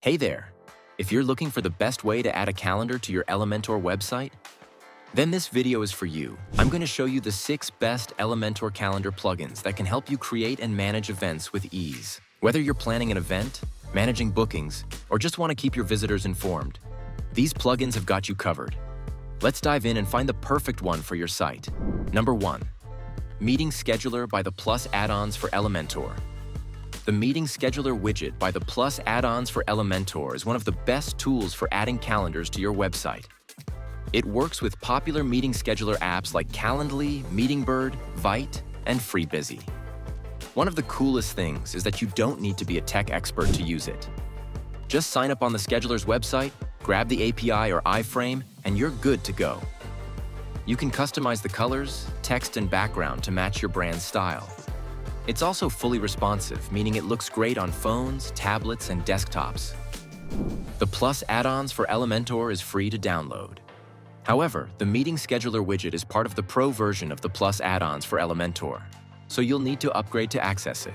Hey there! If you're looking for the best way to add a calendar to your Elementor website, then this video is for you. I'm going to show you the six best Elementor calendar plugins that can help you create and manage events with ease. Whether you're planning an event, managing bookings, or just want to keep your visitors informed, these plugins have got you covered. Let's dive in and find the perfect one for your site. Number 1. Meeting Scheduler by the Plus add-ons for Elementor. The Meeting Scheduler widget by the Plus add-ons for Elementor is one of the best tools for adding calendars to your website. It works with popular meeting scheduler apps like Calendly, Meetingbird, Vyte, and FreeBusy. One of the coolest things is that you don't need to be a tech expert to use it. Just sign up on the scheduler's website, grab the API or iframe, and you're good to go. You can customize the colors, text, and background to match your brand's style. It's also fully responsive, meaning it looks great on phones, tablets, and desktops. The Plus add-ons for Elementor is free to download. However, the Meeting Scheduler widget is part of the Pro version of the Plus add-ons for Elementor, so you'll need to upgrade to access it.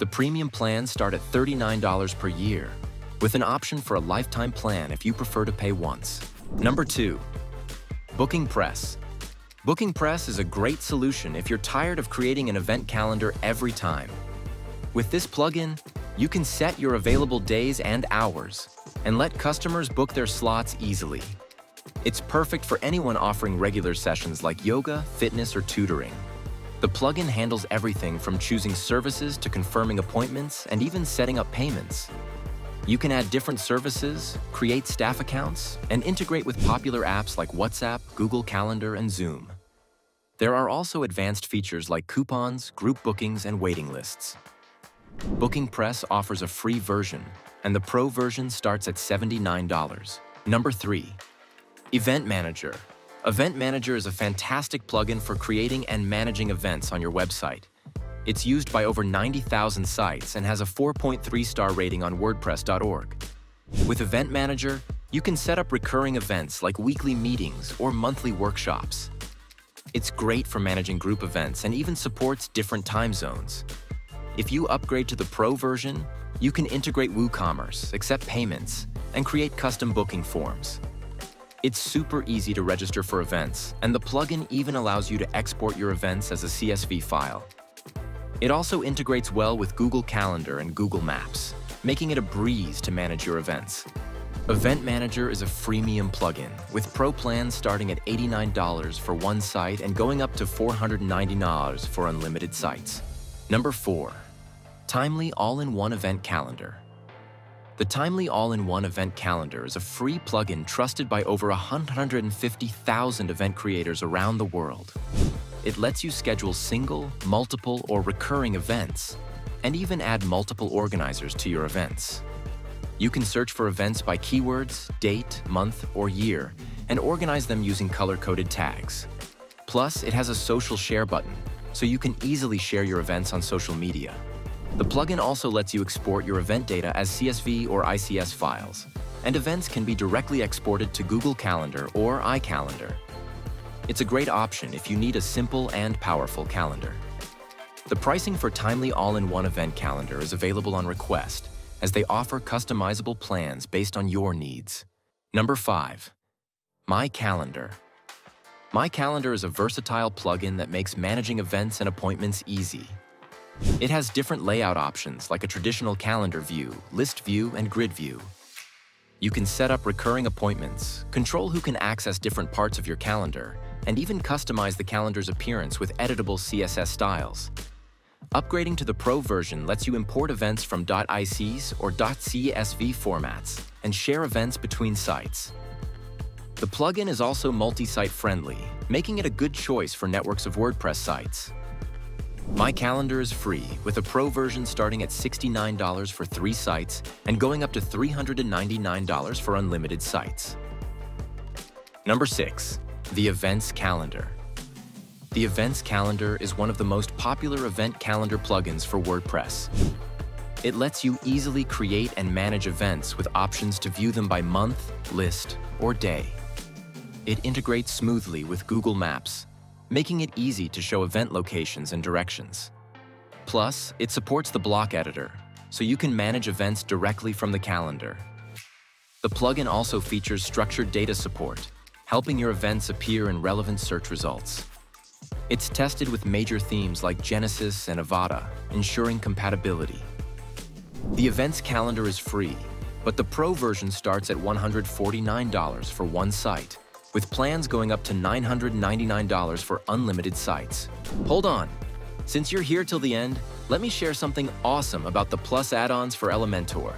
The premium plans start at $39 per year, with an option for a lifetime plan if you prefer to pay once. Number 2. Booking Press. Booking Press is a great solution if you're tired of creating an event calendar every time. With this plugin, you can set your available days and hours and let customers book their slots easily. It's perfect for anyone offering regular sessions like yoga, fitness, or tutoring. The plugin handles everything from choosing services to confirming appointments and even setting up payments. You can add different services, create staff accounts, and integrate with popular apps like WhatsApp, Google Calendar, and Zoom. There are also advanced features like coupons, group bookings, and waiting lists. Booking Press offers a free version, and the Pro version starts at $79. Number 3. Event Manager. Event Manager is a fantastic plugin for creating and managing events on your website. It's used by over 90,000 sites and has a 4.3 star rating on WordPress.org. With Event Manager, you can set up recurring events like weekly meetings or monthly workshops. It's great for managing group events and even supports different time zones. If you upgrade to the Pro version, you can integrate WooCommerce, accept payments, and create custom booking forms. It's super easy to register for events, and the plugin even allows you to export your events as a CSV file. It also integrates well with Google Calendar and Google Maps, making it a breeze to manage your events. Event Manager is a freemium plugin, with Pro plans starting at $89 for one site and going up to $499 for unlimited sites. Number 4. Timely All-in-One Event Calendar. The Timely All-in-One Event Calendar is a free plugin trusted by over 150,000 event creators around the world. It lets you schedule single, multiple, or recurring events, and even add multiple organizers to your events. You can search for events by keywords, date, month, or year, and organize them using color-coded tags. Plus, it has a social share button, so you can easily share your events on social media. The plugin also lets you export your event data as CSV or ICS files, and events can be directly exported to Google Calendar or iCalendar. It's a great option if you need a simple and powerful calendar. The pricing for Timely All-in-One Event Calendar is available on request, as they offer customizable plans based on your needs. Number 5. My Calendar. My Calendar is a versatile plugin that makes managing events and appointments easy. It has different layout options like a traditional calendar view, list view, and grid view. You can set up recurring appointments, control who can access different parts of your calendar, and even customize the calendar's appearance with editable CSS styles. Upgrading to the Pro version lets you import events from .ics or .csv formats and share events between sites. The plugin is also multi-site friendly, making it a good choice for networks of WordPress sites. My Calendar is free, with a Pro version starting at $69 for three sites and going up to $399 for unlimited sites. Number 6. The Events Calendar. The Events Calendar is one of the most popular event calendar plugins for WordPress. It lets you easily create and manage events with options to view them by month, list, or day. It integrates smoothly with Google Maps, making it easy to show event locations and directions. Plus, it supports the block editor, so you can manage events directly from the calendar. The plugin also features structured data support, helping your events appear in relevant search results. It's tested with major themes like Genesis and Avada, ensuring compatibility. The events calendar is free, but the Pro version starts at $149 for one site, with plans going up to $999 for unlimited sites. Hold on. Since you're here till the end, let me share something awesome about the Plus add-ons for Elementor.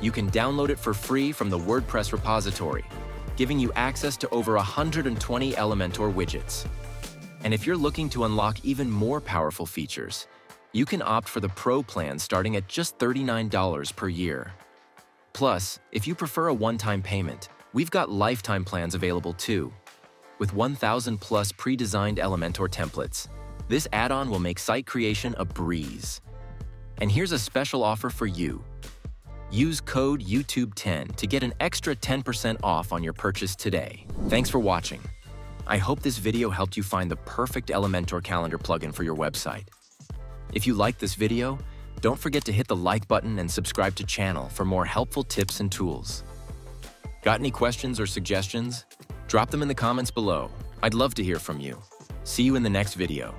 You can download it for free from the WordPress repository, giving you access to over 120 Elementor widgets. And if you're looking to unlock even more powerful features, you can opt for the Pro plan starting at just $39 per year. Plus, if you prefer a one-time payment, we've got lifetime plans available too. With 1,000 plus pre-designed Elementor templates, this add-on will make site creation a breeze. And here's a special offer for you. Use code YouTube10 to get an extra 10% off on your purchase today. Thanks for watching. I hope this video helped you find the perfect Elementor calendar plugin for your website. If you liked this video, don't forget to hit the like button and subscribe to channel for more helpful tips and tools. Got any questions or suggestions? Drop them in the comments below. I'd love to hear from you. See you in the next video.